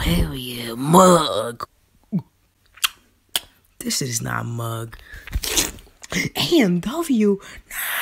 hell yeah, mug. This is not mug. AMW, nah.